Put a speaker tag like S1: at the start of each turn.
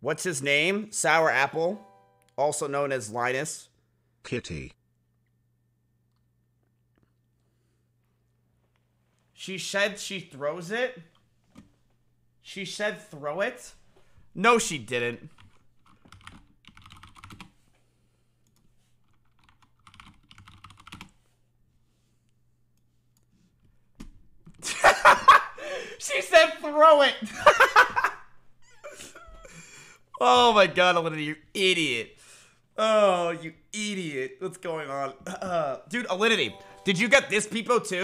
S1: What's his name? Sour Apple, also known as Linus.
S2: Kitty.
S1: She said she throws it. She said throw it. No, she didn't. she said throw it. oh my god, Alinity, you idiot. Oh, you idiot. What's going on? dude, Alinity, did you get this peepo too?